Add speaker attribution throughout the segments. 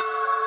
Speaker 1: you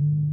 Speaker 1: Thank you.